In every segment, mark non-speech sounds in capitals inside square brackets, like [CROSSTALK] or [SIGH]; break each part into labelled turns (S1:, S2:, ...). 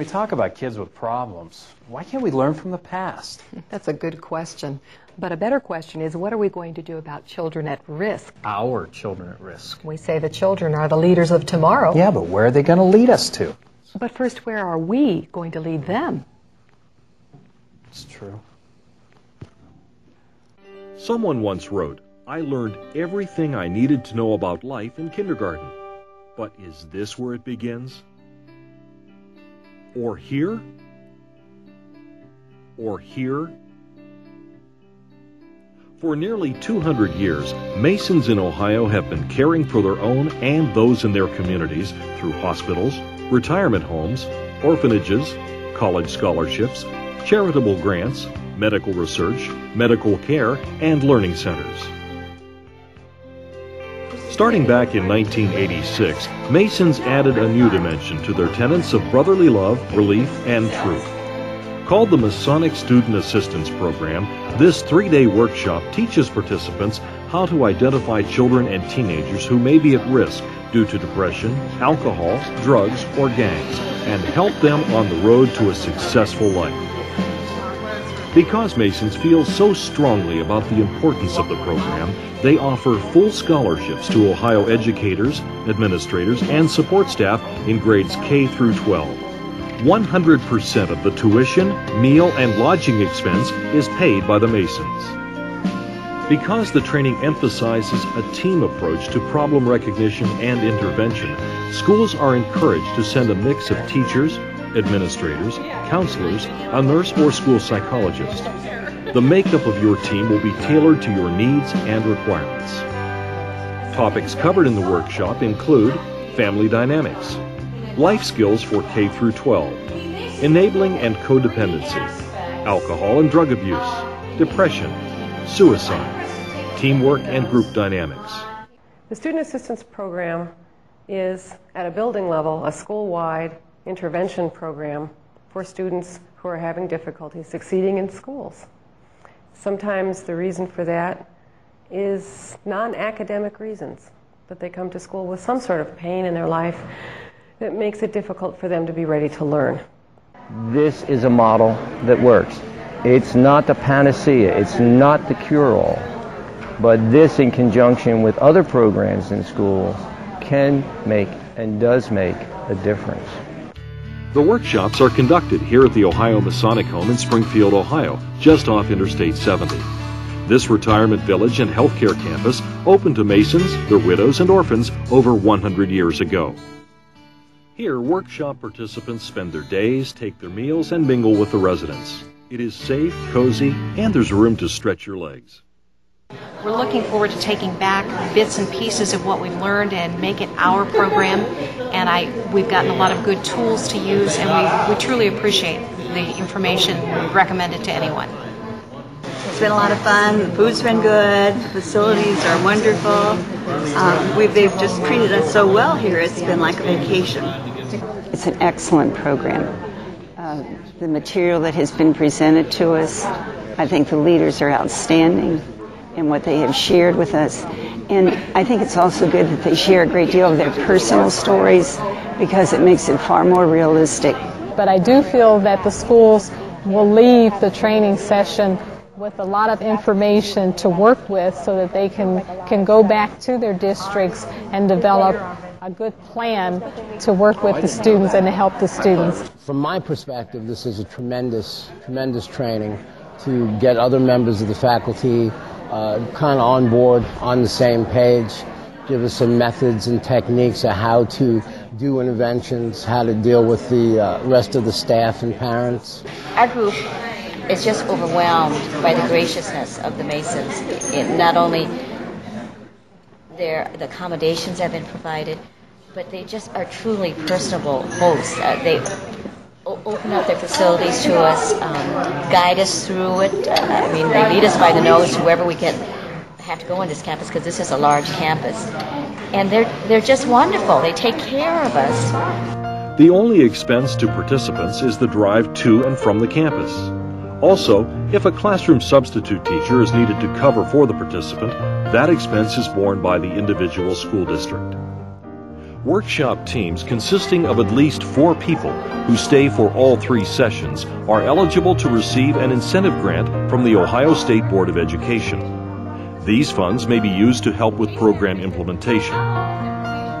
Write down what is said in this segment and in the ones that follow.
S1: When we talk about kids with problems, why can't we learn from the past? [LAUGHS]
S2: That's a good question. But a better question is what are we going to do about children at risk?
S1: Our children at risk.
S2: We say the children are the leaders of tomorrow.
S1: Yeah, but where are they going to lead us to?
S2: But first, where are we going to lead them?
S1: It's true.
S3: Someone once wrote, I learned everything I needed to know about life in kindergarten. But is this where it begins? Or here? Or here? For nearly 200 years, Masons in Ohio have been caring for their own and those in their communities through hospitals, retirement homes, orphanages, college scholarships, charitable grants, medical research, medical care, and learning centers. Starting back in 1986, Masons added a new dimension to their tenets of brotherly love, relief, and truth. Called the Masonic Student Assistance Program, this three day workshop teaches participants how to identify children and teenagers who may be at risk due to depression, alcohol, drugs, or gangs, and help them on the road to a successful life. Because Masons feel so strongly about the importance of the program, they offer full scholarships to Ohio educators, administrators, and support staff in grades K through 12. 100% of the tuition, meal, and lodging expense is paid by the Masons. Because the training emphasizes a team approach to problem recognition and intervention, schools are encouraged to send a mix of teachers, administrators, counselors, a nurse, or school psychologist. The makeup of your team will be tailored to your needs and requirements. Topics covered in the workshop include family dynamics, life skills for K through 12, enabling and codependency, alcohol and drug abuse, depression, suicide, teamwork and group dynamics.
S4: The Student Assistance Program is, at a building level, a school-wide intervention program for students who are having difficulty succeeding in schools. Sometimes the reason for that is non-academic reasons, that they come to school with some sort of pain in their life that makes it difficult for them to be ready to learn.
S5: This is a model that works. It's not the panacea, it's not the cure-all, but this in conjunction with other programs in schools can make and does make a difference.
S3: The workshops are conducted here at the Ohio Masonic Home in Springfield, Ohio, just off Interstate 70. This retirement village and healthcare campus opened to Masons, their widows, and orphans over 100 years ago. Here, workshop participants spend their days, take their meals, and mingle with the residents. It is safe, cozy, and there's room to stretch your legs.
S6: We're looking forward to taking back bits and pieces of what we've learned and make it our program. And I, we've gotten a lot of good tools to use, and we, we truly appreciate the information. We recommend it to anyone.
S7: It's been a lot of fun. The food's been good. The facilities are wonderful. Um, we've, they've just treated us so well here. It's been like a vacation.
S8: It's an excellent program. Uh, the material that has been presented to us, I think the leaders are outstanding in what they have shared with us. And I think it's also good that they share a great deal of their personal stories because it makes it far more realistic.
S9: But I do feel that the schools will leave the training session with a lot of information to work with so that they can, can go back to their districts and develop a good plan to work with the students and to help the students.
S10: From my perspective, this is a tremendous, tremendous training to get other members of the faculty uh, kind of on board, on the same page, give us some methods and techniques of how to do interventions, how to deal with the uh, rest of the staff and parents.
S11: Our group is just overwhelmed by the graciousness of the Masons. It not only their the accommodations have been provided, but they just are truly personable hosts. Uh, they open up their facilities to us, um, guide us through it. I mean, they lead us by the nose whoever we get have to go on this campus because this is a large campus, and they're they're just wonderful. They take care of us.
S3: The only expense to participants is the drive to and from the campus. Also, if a classroom substitute teacher is needed to cover for the participant, that expense is borne by the individual school district. Workshop teams consisting of at least four people who stay for all three sessions are eligible to receive an incentive grant from the Ohio State Board of Education. These funds may be used to help with program implementation.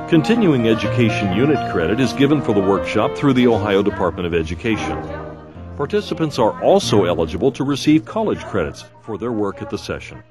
S3: Continuing Education Unit credit is given for the workshop through the Ohio Department of Education. Participants are also eligible to receive college credits for their work at the session.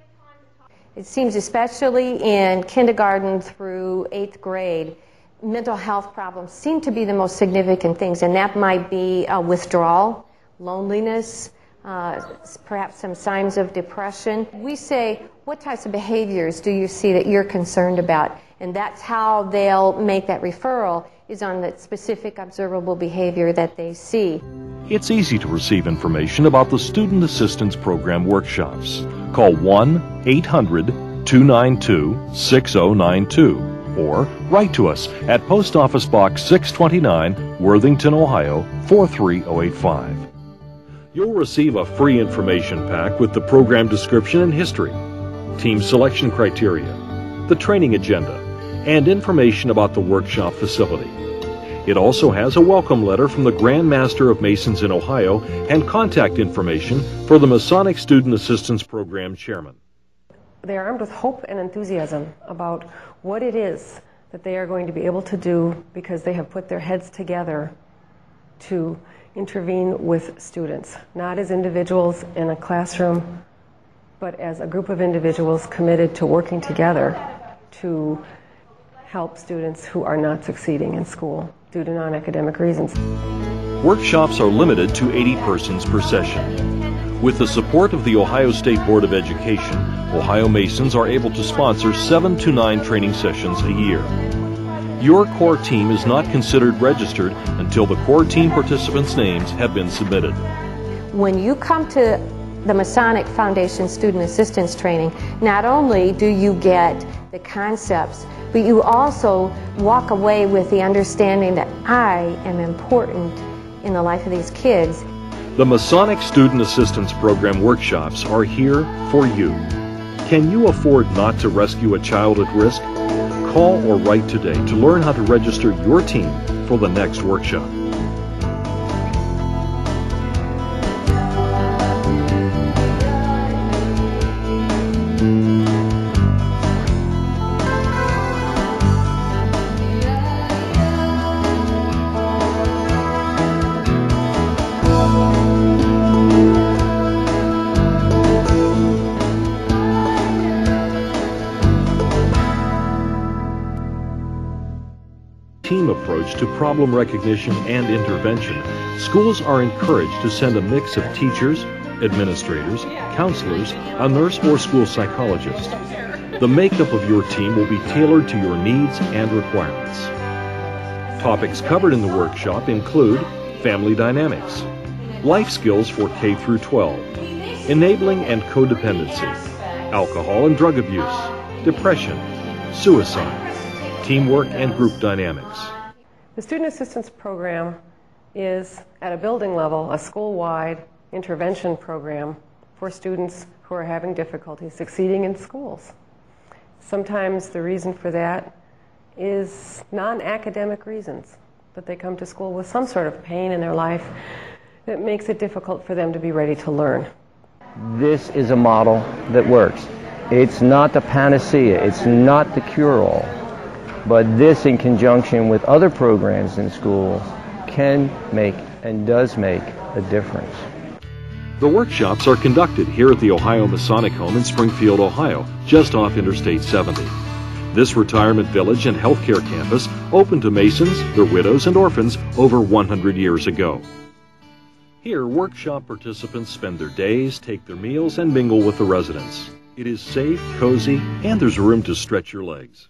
S12: It seems, especially in kindergarten through eighth grade, mental health problems seem to be the most significant things, and that might be uh, withdrawal, loneliness, uh, perhaps some signs of depression. We say, what types of behaviors do you see that you're concerned about? And that's how they'll make that referral is on the specific observable behavior that they see.
S3: It's easy to receive information about the Student Assistance Program workshops. Call 1 800 292 6092 or write to us at Post Office Box 629, Worthington, Ohio 43085. You'll receive a free information pack with the program description and history, team selection criteria, the training agenda, and information about the workshop facility. It also has a welcome letter from the Grand Master of Masons in Ohio and contact information for the Masonic Student Assistance Program chairman.
S4: They are armed with hope and enthusiasm about what it is that they are going to be able to do because they have put their heads together to intervene with students, not as individuals in a classroom, but as a group of individuals committed to working together to help students who are not succeeding in school due to non academic reasons.
S3: Workshops are limited to 80 persons per session. With the support of the Ohio State Board of Education, Ohio Masons are able to sponsor seven to nine training sessions a year. Your core team is not considered registered until the core team participants' names have been submitted.
S12: When you come to the Masonic Foundation Student Assistance Training, not only do you get the concepts, but you also walk away with the understanding that I am important in the life of these kids
S3: the Masonic Student Assistance Program workshops are here for you. Can you afford not to rescue a child at risk? Call or write today to learn how to register your team for the next workshop. Approach to problem recognition and intervention, schools are encouraged to send a mix of teachers, administrators, counselors, a nurse, or school psychologist. The makeup of your team will be tailored to your needs and requirements. Topics covered in the workshop include family dynamics, life skills for K through 12, enabling and codependency, alcohol and drug abuse, depression, suicide, teamwork, and group dynamics.
S4: The Student Assistance Program is, at a building level, a school-wide intervention program for students who are having difficulty succeeding in schools. Sometimes the reason for that is non-academic reasons, that they come to school with some sort of pain in their life that makes it difficult for them to be ready to learn.
S5: This is a model that works. It's not the panacea. It's not the cure-all. But this, in conjunction with other programs in schools, can make and does make a difference.
S3: The workshops are conducted here at the Ohio Masonic Home in Springfield, Ohio, just off Interstate 70. This retirement village and healthcare campus opened to Masons, their widows, and orphans over 100 years ago. Here, workshop participants spend their days, take their meals, and mingle with the residents. It is safe, cozy, and there's room to stretch your legs.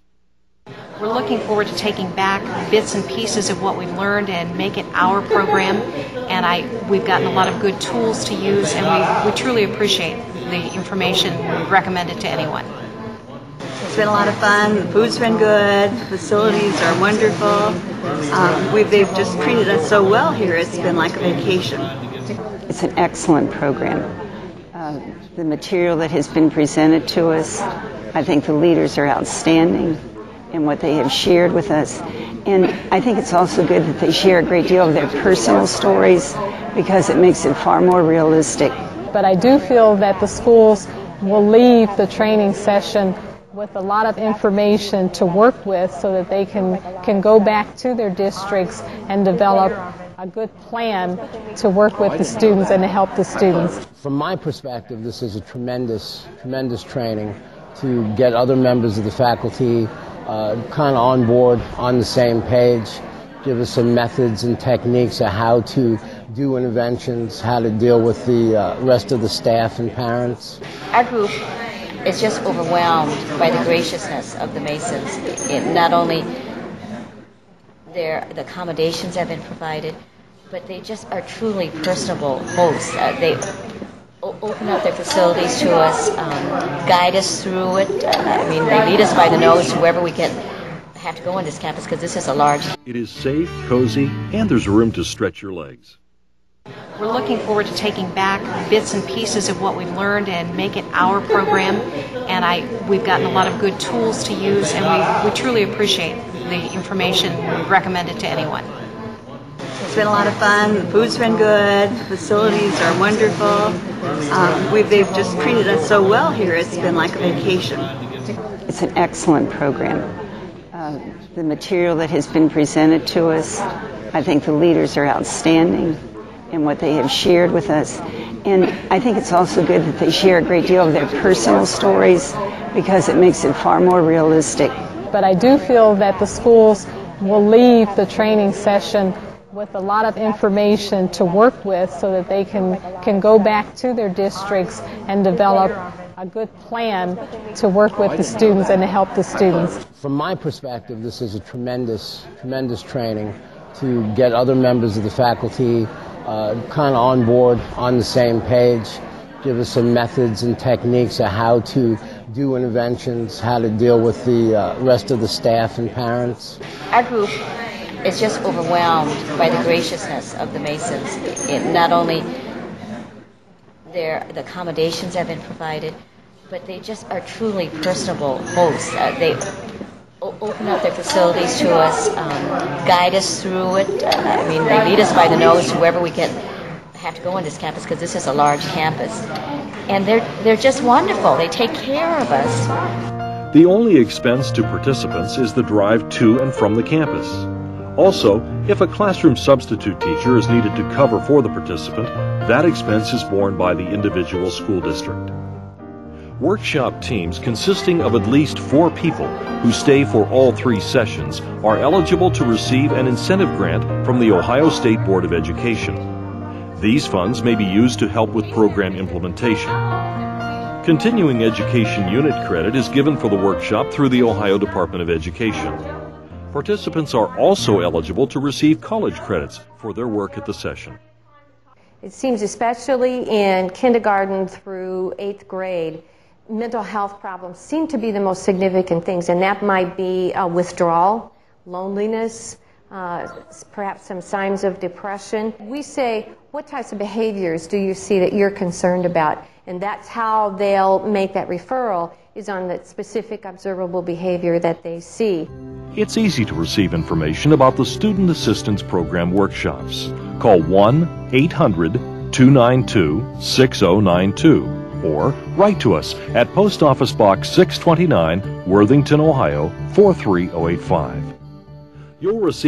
S6: We're looking forward to taking back bits and pieces of what we've learned and make it our program. And I, we've gotten a lot of good tools to use, and we, we truly appreciate the information. We recommend it to anyone.
S7: It's been a lot of fun. The food's been good. The facilities are wonderful. Um, we've, they've just treated us so well here. It's been like a vacation.
S8: It's an excellent program. Uh, the material that has been presented to us, I think the leaders are outstanding and what they have shared with us. And I think it's also good that they share a great deal of their personal stories because it makes it far more realistic.
S9: But I do feel that the schools will leave the training session with a lot of information to work with so that they can, can go back to their districts and develop a good plan to work with the students and to help the students.
S10: From my perspective, this is a tremendous, tremendous training to get other members of the faculty uh, kind of on board, on the same page, give us some methods and techniques of how to do interventions, how to deal with the uh, rest of the staff and parents.
S11: Our group is just overwhelmed by the graciousness of the Masons. It, not only their the accommodations have been provided, but they just are truly personable hosts. Uh, they open up their facilities to us, um, guide us through it. Uh, I mean, they lead us by the nose whoever we get have to go on this campus because this is a large.
S3: It is safe, cozy, and there's room to stretch your legs.
S6: We're looking forward to taking back bits and pieces of what we've learned and make it our program. And I, we've gotten a lot of good tools to use, and we, we truly appreciate the information. We recommend it to anyone.
S7: It's been a lot of fun. The food's been good. The facilities are wonderful. Um, we've, they've just treated us so well here. It's been like a vacation.
S8: It's an excellent program. Uh, the material that has been presented to us, I think the leaders are outstanding in what they have shared with us. And I think it's also good that they share a great deal of their personal stories because it makes it far more realistic.
S9: But I do feel that the schools will leave the training session with a lot of information to work with so that they can, can go back to their districts and develop a good plan to work with the students and to help the students.
S10: From my perspective, this is a tremendous, tremendous training to get other members of the faculty uh, kind of on board, on the same page, give us some methods and techniques of how to do interventions, how to deal with the uh, rest of the staff and parents.
S11: Our group is just overwhelmed by the graciousness of the Masons. It, not only their the accommodations have been provided, but they just are truly personable hosts. Uh, they open up their facilities to us, um, guide us through it. Uh, I mean, they lead us by the nose whoever we get have to go on this campus because this is a large campus, and they're they're just wonderful. They take care of us.
S3: The only expense to participants is the drive to and from the campus. Also, if a classroom substitute teacher is needed to cover for the participant, that expense is borne by the individual school district. Workshop teams consisting of at least four people who stay for all three sessions are eligible to receive an incentive grant from the Ohio State Board of Education. These funds may be used to help with program implementation. Continuing Education Unit credit is given for the workshop through the Ohio Department of Education. Participants are also eligible to receive college credits for their work at the session.
S12: It seems, especially in kindergarten through eighth grade, mental health problems seem to be the most significant things, and that might be withdrawal, loneliness, uh, perhaps some signs of depression. We say, What types of behaviors do you see that you're concerned about? And that's how they'll make that referral, is on the specific observable behavior that they see.
S3: It's easy to receive information about the Student Assistance Program workshops. Call 1 800 292 6092 or write to us at Post Office Box 629, Worthington, Ohio 43085. You'll receive